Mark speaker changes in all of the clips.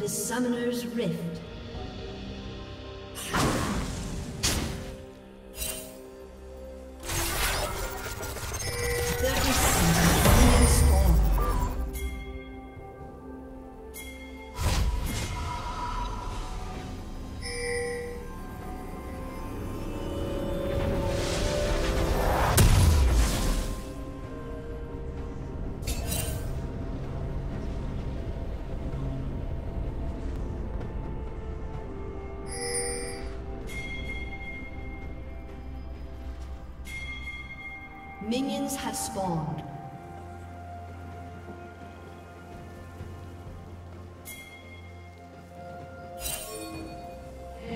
Speaker 1: To Summoner's Rift. Minions have spawned.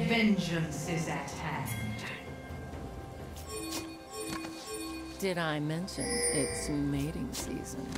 Speaker 2: Vengeance is at hand.
Speaker 3: Did I mention it's mating season?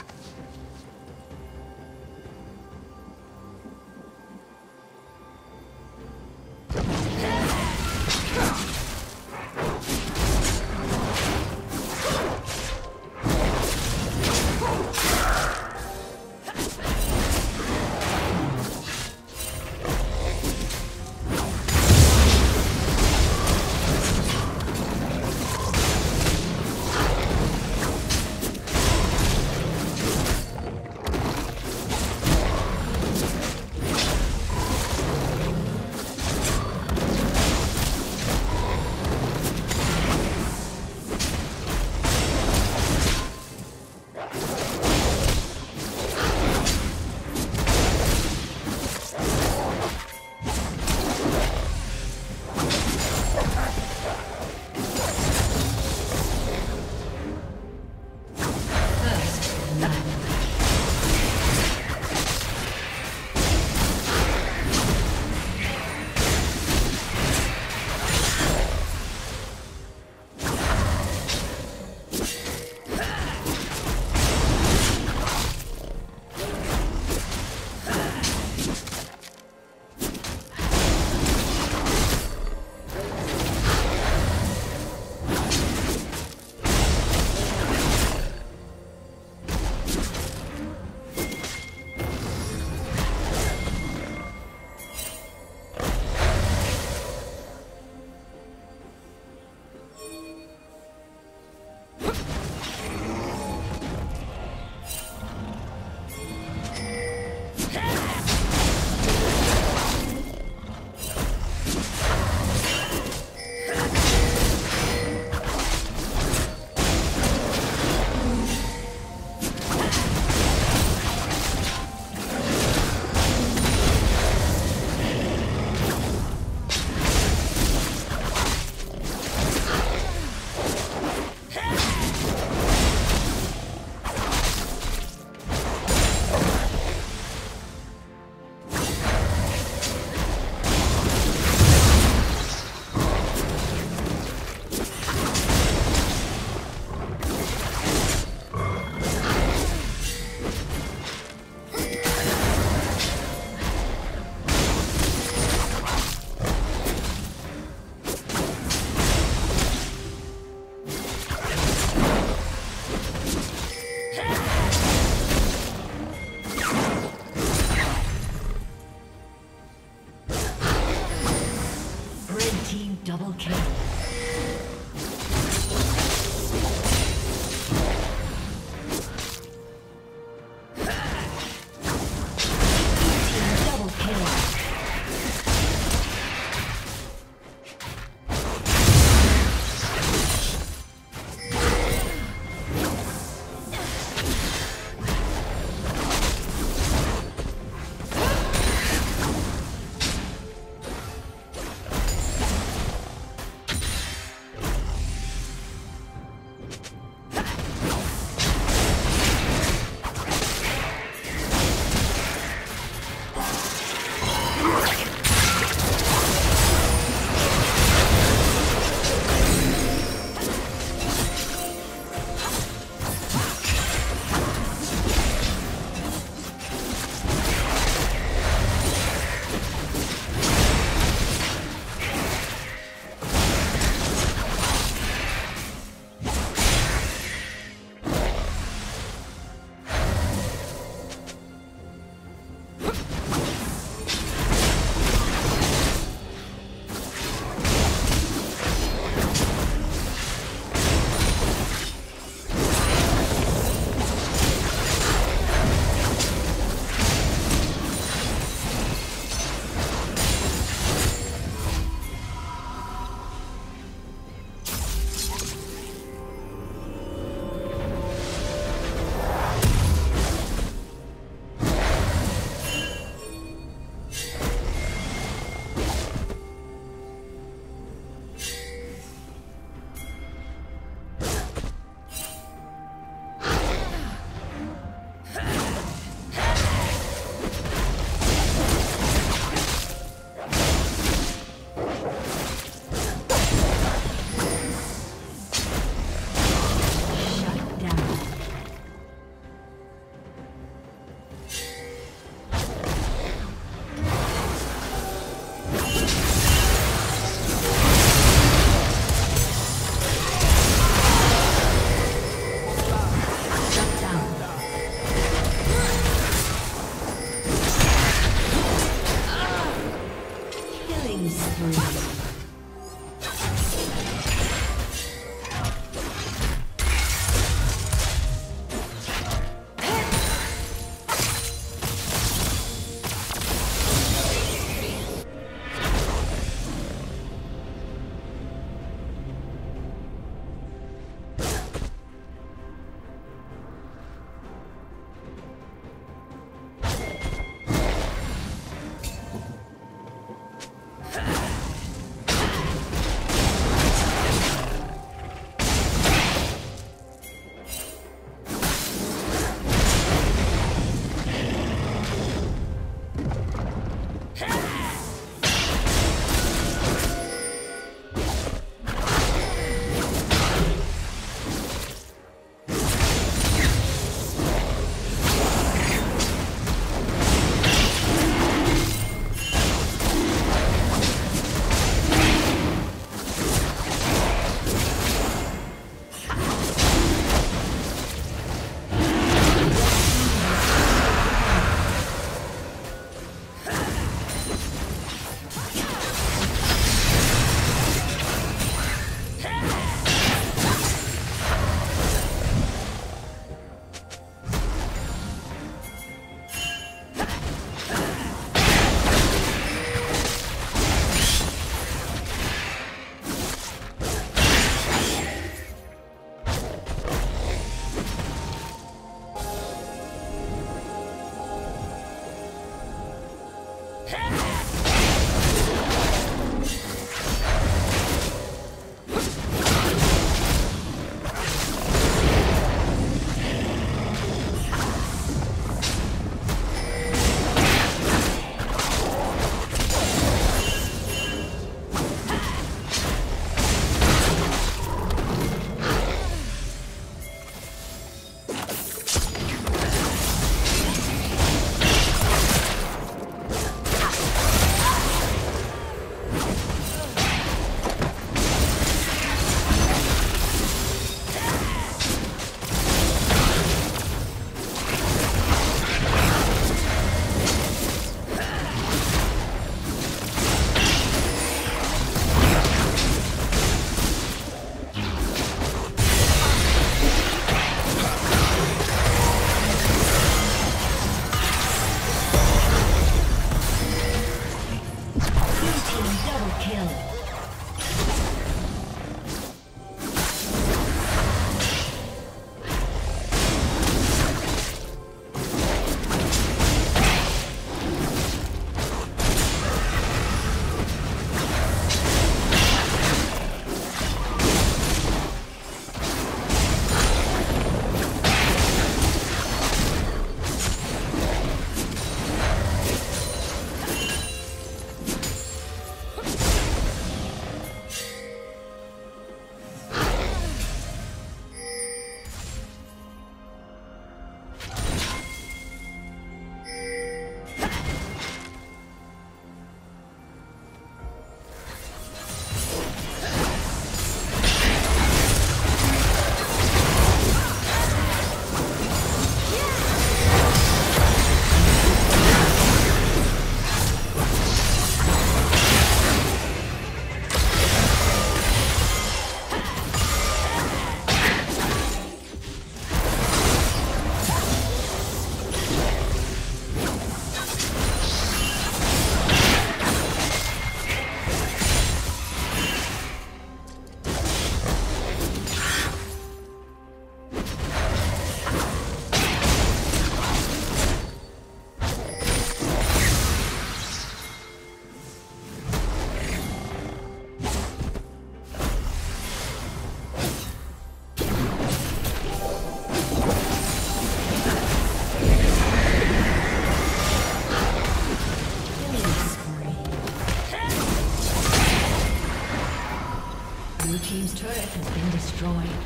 Speaker 1: Destroyed.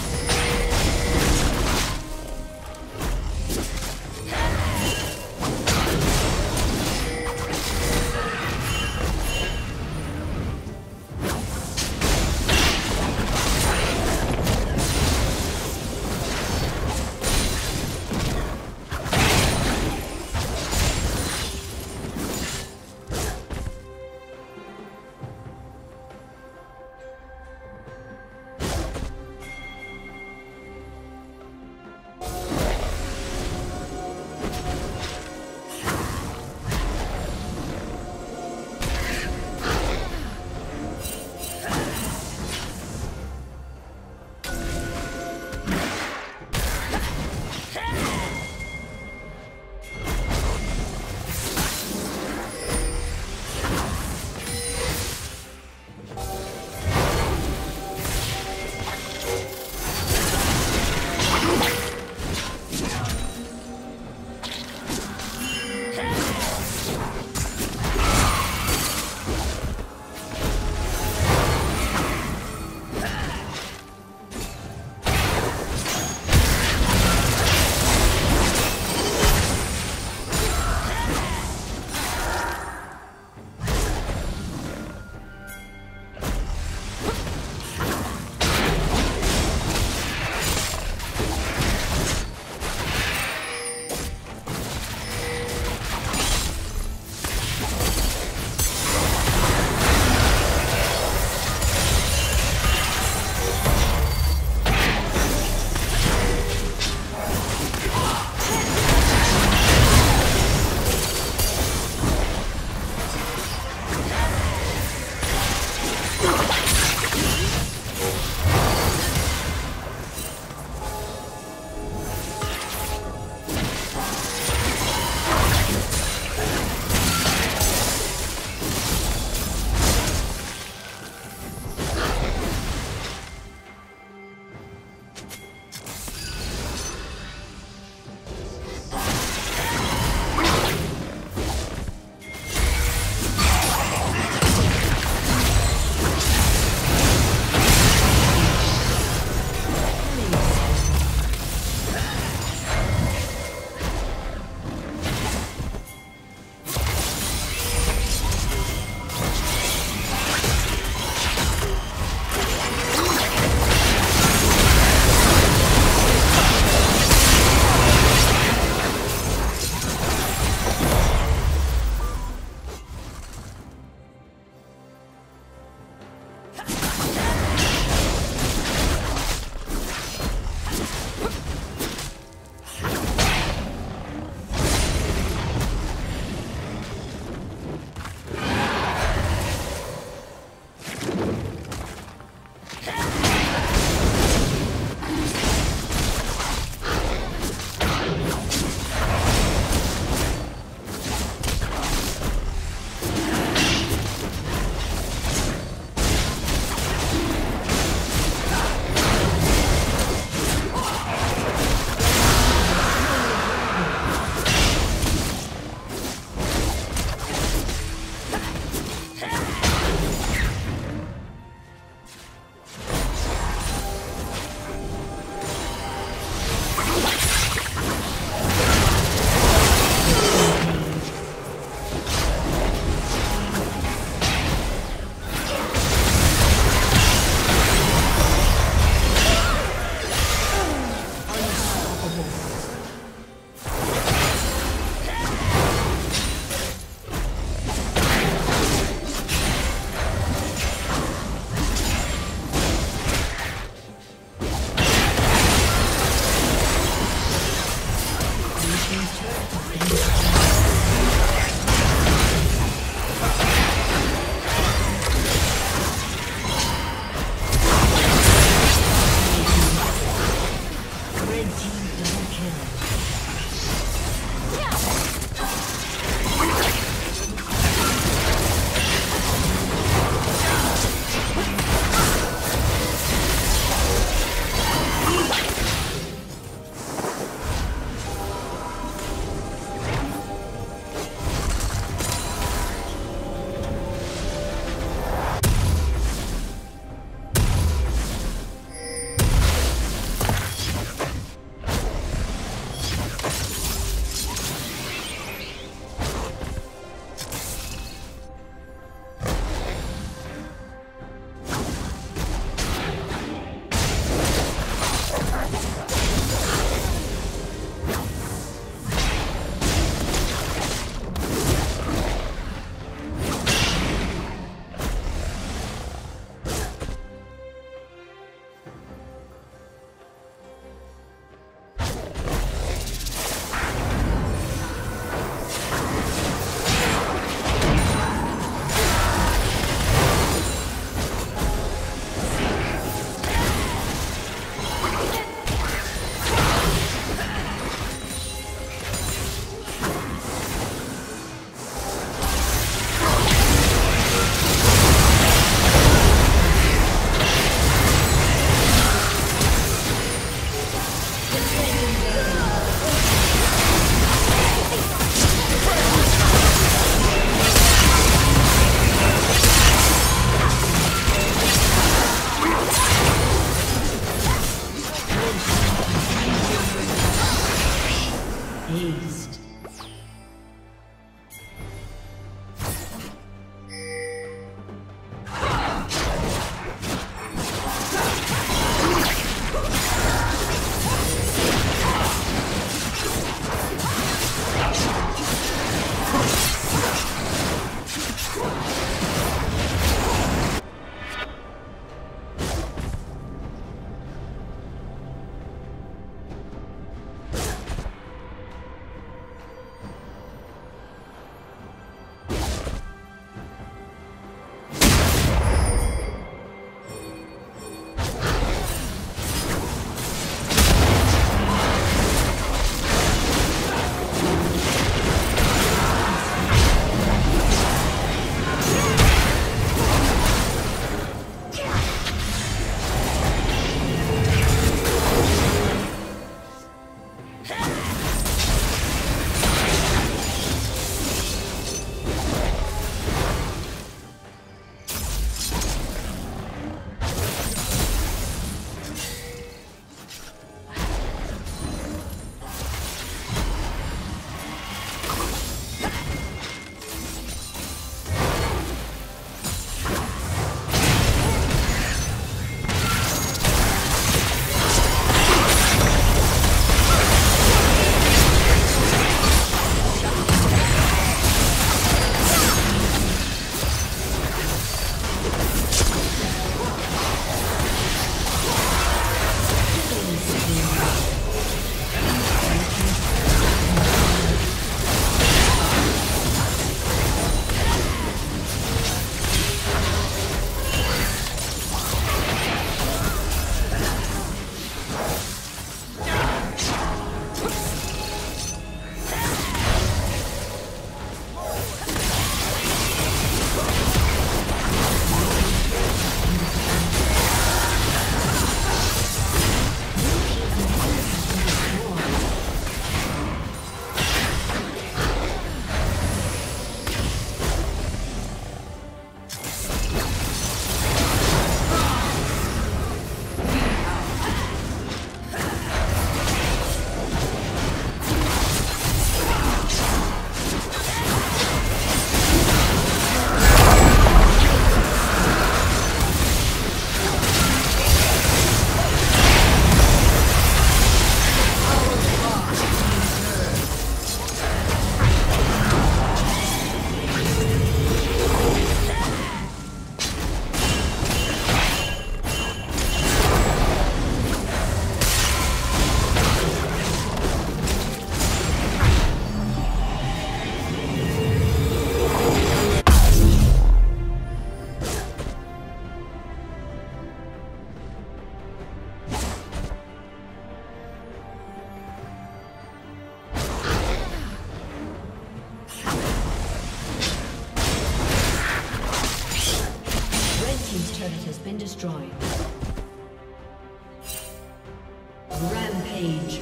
Speaker 1: Rampage.